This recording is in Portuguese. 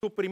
o primeiro